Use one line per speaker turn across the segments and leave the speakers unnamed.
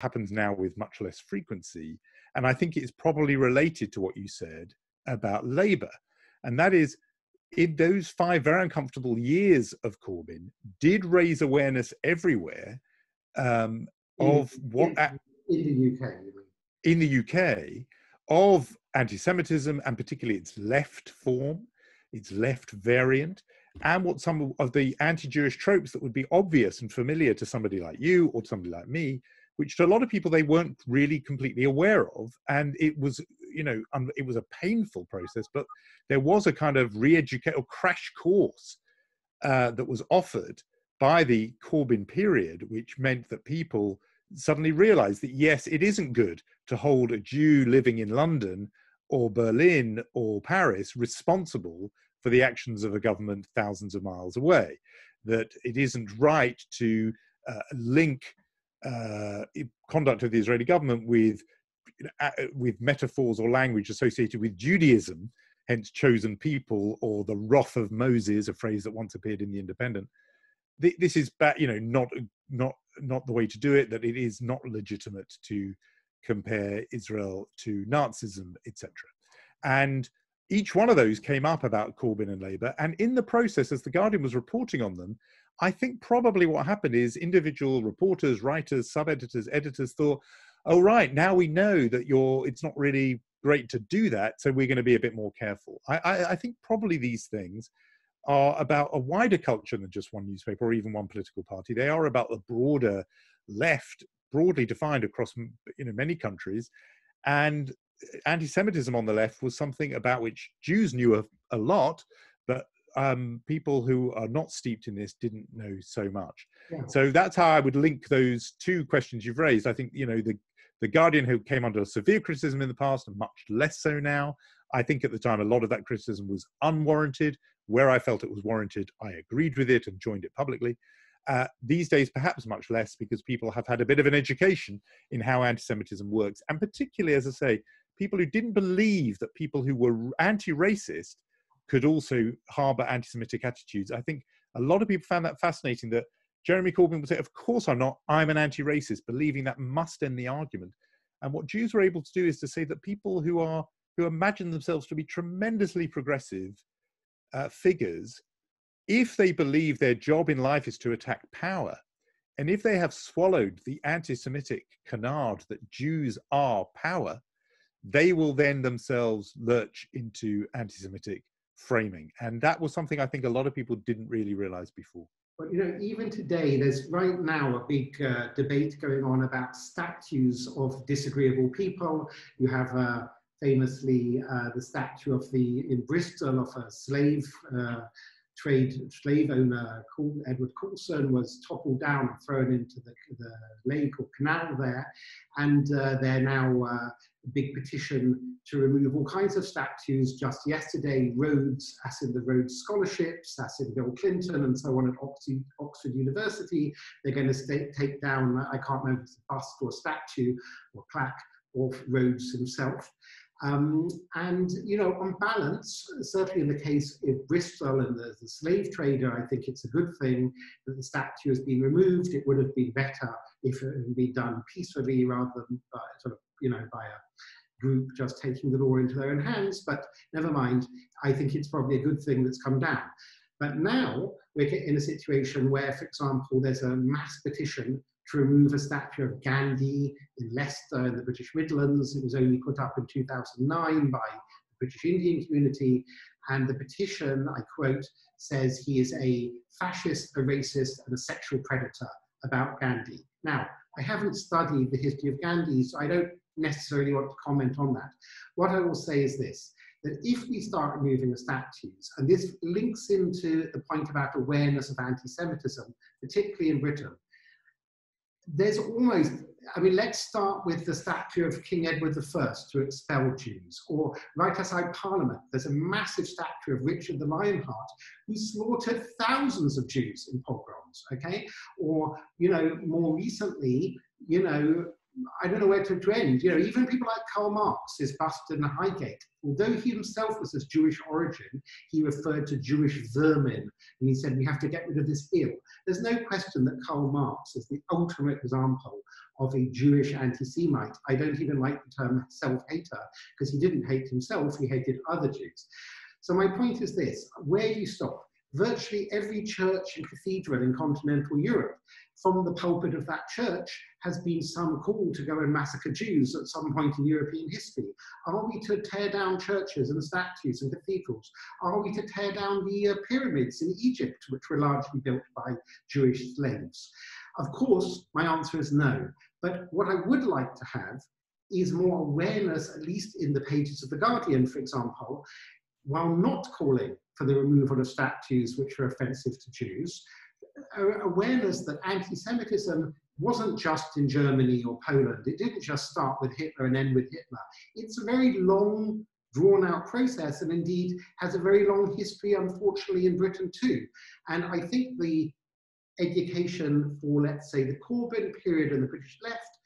happens now with much less frequency. And I think it's probably related to what you said about Labour. And that is, in those five very uncomfortable years of Corbyn, did raise awareness everywhere um, of
in,
what.
In, in the UK,
In the UK, of anti Semitism and particularly its left form, its left variant, and what some of the anti Jewish tropes that would be obvious and familiar to somebody like you or somebody like me which to a lot of people they weren't really completely aware of and it was you know um, it was a painful process but there was a kind of re-educate or crash course uh, that was offered by the corbyn period which meant that people suddenly realized that yes it isn't good to hold a jew living in london or berlin or paris responsible for the actions of a government thousands of miles away that it isn't right to uh, link uh, conduct of the Israeli government with with metaphors or language associated with Judaism, hence chosen people or the wrath of Moses, a phrase that once appeared in the Independent. This is, you know, not not not the way to do it. That it is not legitimate to compare Israel to Nazism, etc. And each one of those came up about Corbyn and Labour, and in the process, as the Guardian was reporting on them, I think probably what happened is individual reporters, writers, sub editors, editors thought, oh, right, now we know that you're, it's not really great to do that, so we're going to be a bit more careful. I, I, I think probably these things are about a wider culture than just one newspaper or even one political party. They are about the broader left, broadly defined across you know many countries, and anti-Semitism on the left was something about which Jews knew a, a lot, um, people who are not steeped in this didn't know so much. Yeah. So that's how I would link those two questions you've raised. I think you know the the Guardian, who came under severe criticism in the past, and much less so now. I think at the time a lot of that criticism was unwarranted. Where I felt it was warranted, I agreed with it and joined it publicly. Uh, these days, perhaps much less because people have had a bit of an education in how anti Semitism works. And particularly, as I say, people who didn't believe that people who were anti racist could also harbor anti-Semitic attitudes. I think a lot of people found that fascinating. That Jeremy Corbyn would say, "Of course I'm not. I'm an anti-racist," believing that must end the argument. And what Jews were able to do is to say that people who are who imagine themselves to be tremendously progressive uh, figures, if they believe their job in life is to attack power, and if they have swallowed the anti-Semitic canard that Jews are power, they will then themselves lurch into anti-Semitic framing. And that was something I think a lot of people didn't really realize before.
But you know, even today, there's right now a big uh, debate going on about statues of disagreeable people. You have uh, famously uh, the statue of the in Bristol of a slave uh, trade slave owner called Edward Colston was toppled down and thrown into the, the lake or canal there, and uh, they're now uh, a big petition to remove all kinds of statues. Just yesterday, Rhodes, as in the Rhodes Scholarships, as in Bill Clinton, and so on at Oxford, University, they're going to take down, I can't remember if it's a bust or statue or plaque of Rhodes himself. Um, and, you know, on balance, certainly in the case of Bristol and the, the, slave trader, I think it's a good thing that the statue has been removed. It would have been better if it had been done peacefully rather than by, sort of, you know, by a group just taking the law into their own hands. But never mind, I think it's probably a good thing that's come down. But now we're in a situation where, for example, there's a mass petition to remove a statue of Gandhi in Leicester in the British Midlands. It was only put up in 2009 by the British Indian community. And the petition, I quote, says he is a fascist, a racist, and a sexual predator about Gandhi. Now, I haven't studied the history of Gandhi, so I don't necessarily want to comment on that. What I will say is this that if we start removing the statues, and this links into the point about awareness of anti Semitism, particularly in Britain, there's almost, I mean, let's start with the statue of King Edward I to expel Jews, or right outside Parliament, there's a massive statue of Richard the Lionheart who slaughtered thousands of Jews in pogroms, okay? Or, you know, more recently, you know, I don't know where to, to end. You know, even people like Karl Marx is busted in the Highgate. Although he himself was of Jewish origin, he referred to Jewish vermin and he said we have to get rid of this ill. There's no question that Karl Marx is the ultimate example of a Jewish anti-Semite. I don't even like the term self-hater because he didn't hate himself, he hated other Jews. So my point is this, where do you stop? Virtually every church and cathedral in continental Europe from the pulpit of that church has been some call to go and massacre Jews at some point in European history. Are we to tear down churches and statues and cathedrals? Are we to tear down the uh, pyramids in Egypt, which were largely built by Jewish slaves? Of course, my answer is no. But what I would like to have is more awareness, at least in the pages of The Guardian, for example, while not calling for the removal of statues which are offensive to Jews, awareness that anti-Semitism wasn't just in Germany or Poland. It didn't just start with Hitler and end with Hitler. It's a very long, drawn out process and indeed has a very long history, unfortunately, in Britain too. And I think the education for, let's say, the Corbyn period and the British left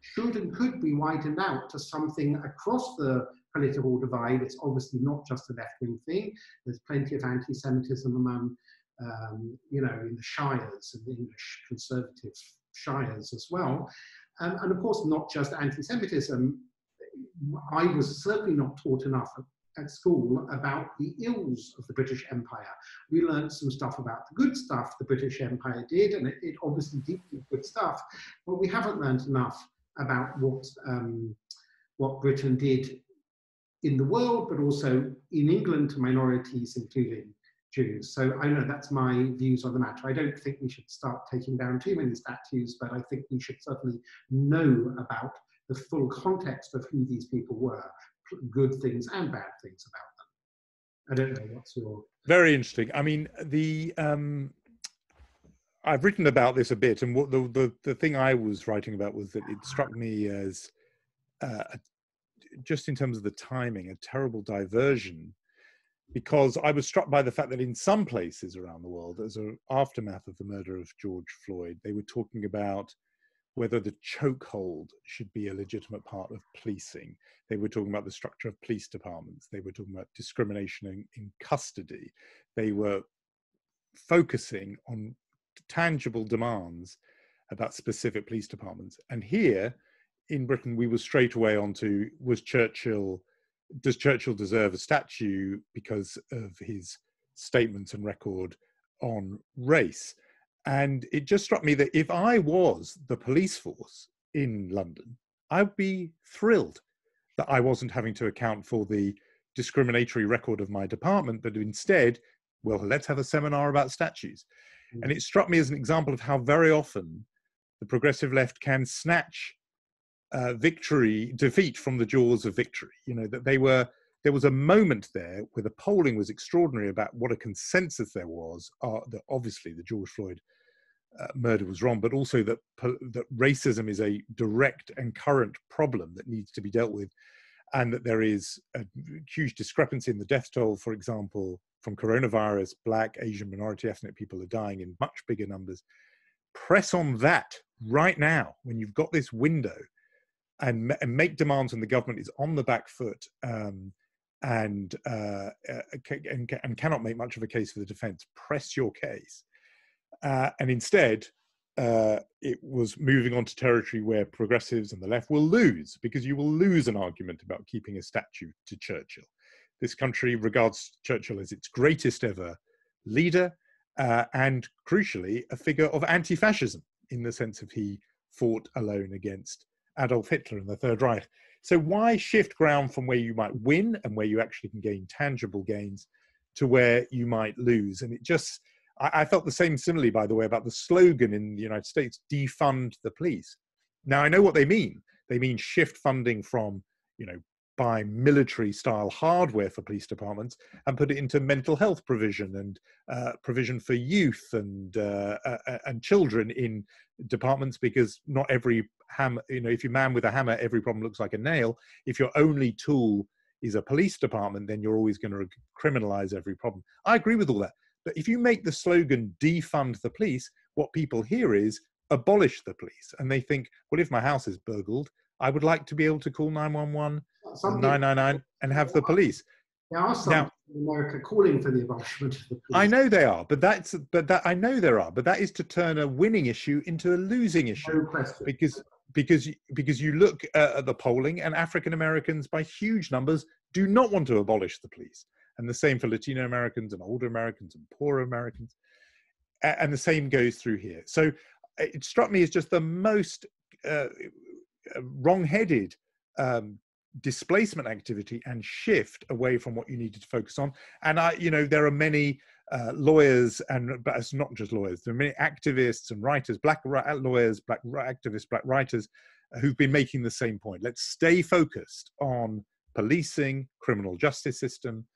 should and could be widened out to something across the political divide. It's obviously not just a left wing thing. There's plenty of anti Semitism among, um, you know, in the shires and the English conservative shires as well. Um, and of course, not just anti Semitism. I was certainly not taught enough at school about the ills of the British Empire. We learned some stuff about the good stuff the British Empire did, and it, it obviously did good stuff, but we haven't learned enough about what, um, what Britain did in the world, but also in England to minorities, including Jews. So I know that's my views on the matter. I don't think we should start taking down too many statues, but I think we should certainly know about the full context of who these people were, good things and bad things about them. I don't know what's your
very interesting. I mean, the um, I've written about this a bit, and what the, the the thing I was writing about was that it struck me as uh, just in terms of the timing, a terrible diversion because I was struck by the fact that in some places around the world, as an aftermath of the murder of George Floyd, they were talking about whether the chokehold should be a legitimate part of policing. They were talking about the structure of police departments. They were talking about discrimination in, in custody. They were focusing on tangible demands about specific police departments. And here, in Britain, we were straight away onto was Churchill, does Churchill deserve a statue because of his statements and record on race? And it just struck me that if I was the police force in London, I'd be thrilled that I wasn't having to account for the discriminatory record of my department, but instead, well, let's have a seminar about statues. And mm. it struck me as an example of how very often the progressive left can snatch victory, defeat from the jaws of victory. You know, that they were, there was a moment there where the polling was extraordinary about what a consensus there was, uh, that obviously the George Floyd uh, murder was wrong, but also that, that racism is a direct and current problem that needs to be dealt with. And that there is a huge discrepancy in the death toll, for example, from coronavirus, black, Asian, minority ethnic people are dying in much bigger numbers. Press on that right now when you've got this window and, and make demands when the government is on the back foot um, and, uh, uh, and, and cannot make much of a case for the defense. Press your case. Uh, and instead, uh, it was moving on to territory where progressives and the left will lose because you will lose an argument about keeping a statue to Churchill. This country regards Churchill as its greatest ever leader uh, and, crucially, a figure of anti fascism in the sense of he fought alone against Adolf Hitler and the Third Reich. So why shift ground from where you might win and where you actually can gain tangible gains to where you might lose? And it just, I, I felt the same similarly, by the way, about the slogan in the United States, defund the police. Now I know what they mean. They mean shift funding from, you know, buy military style hardware for police departments and put it into mental health provision and uh, provision for youth and uh, and children in departments because not every hammer you know if you man with a hammer every problem looks like a nail. If your only tool is a police department then you're always going to criminalize every problem. I agree with all that. But if you make the slogan defund the police what people hear is abolish the police. And they think, well, if my house is burgled, I would like to be able to call 911, 999 and have the police.
There are some now, in America calling for the abolishment of the police.
I know they are, but that's but that I know there are, but that is to turn a winning issue into a losing issue.
No question.
Because because because you look at the polling and African Americans by huge numbers do not want to abolish the police, and the same for Latino Americans and older Americans and poorer Americans, and the same goes through here. So it struck me as just the most uh, wrong-headed um, displacement activity and shift away from what you needed to focus on. And I, you know, there are many uh, lawyers and but it's not just lawyers. There are many activists and writers, black lawyers, black activists, black writers, uh, who've been making the same point. Let's stay focused on policing, criminal justice system,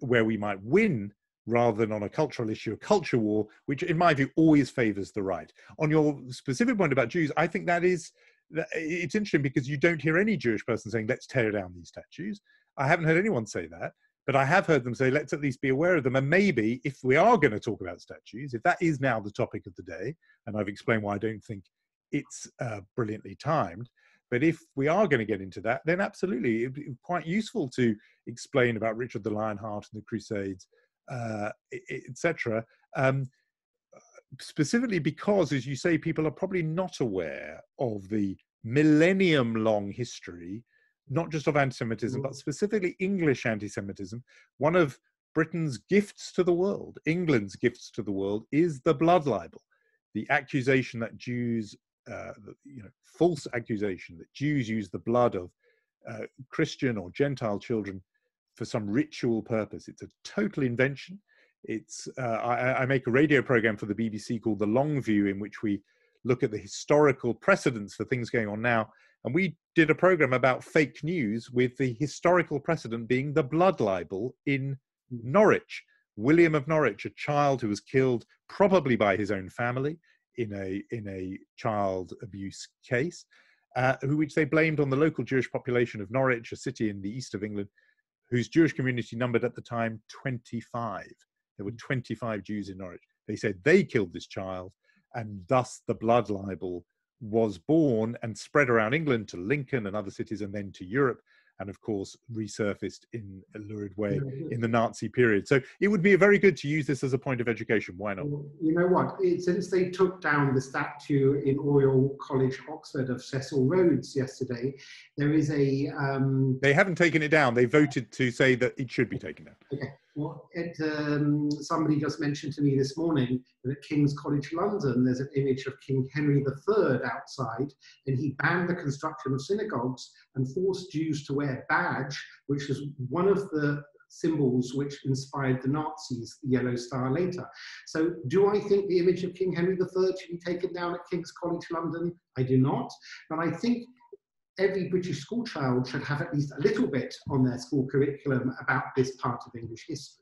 where we might win rather than on a cultural issue, a culture war, which in my view always favors the right. On your specific point about Jews, I think that is it's interesting because you don't hear any Jewish person saying, let's tear down these statues. I haven't heard anyone say that, but I have heard them say, let's at least be aware of them. And maybe if we are going to talk about statues, if that is now the topic of the day, and I've explained why I don't think it's uh, brilliantly timed, but if we are going to get into that, then absolutely, it'd be quite useful to explain about Richard the Lionheart and the Crusades, uh, etc. Um, specifically because, as you say, people are probably not aware of the millennium long history, not just of anti Semitism, but mm. specifically English anti Semitism. One of Britain's gifts to the world, England's gifts to the world, is the blood libel, the accusation that Jews, uh, you know, false accusation that Jews use the blood of uh, Christian or Gentile children for some ritual purpose. It's a total invention. It's uh, I, I, make a radio program for the BBC called The Long View, in which we look at the historical precedents for things going on now. And we did a program about fake news with the historical precedent being the blood libel in Norwich. William of Norwich, a child who was killed probably by his own family in a in a child abuse case, uh, who which they blamed on the local Jewish population of Norwich, a city in the east of England, whose Jewish community numbered at the time 25. There were 25 Jews in Norwich. They said they killed this child, and thus the blood libel was born and spread around England to Lincoln and other cities, and then to Europe and of course resurfaced in a lurid way in the Nazi period. So it would be very good to use this as a point of education. Why not?
You know what? It, since they took down the statue in Oriel College, Oxford, of Cecil Rhodes yesterday, there is a. Um...
They haven't taken it down. They voted to say that it should be taken down.
Okay. Well, it, um, somebody just mentioned to me this morning that at King's College London, there's an image of King Henry III outside, and he banned the construction of synagogues and forced Jews to wear badge, which was one of the symbols which inspired the Nazis, the yellow star later. So do I think the image of King Henry III should be taken down at King's College London? I do not. But I think every British schoolchild should have at least a little bit on their school curriculum about this part of English history.